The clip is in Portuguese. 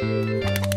Música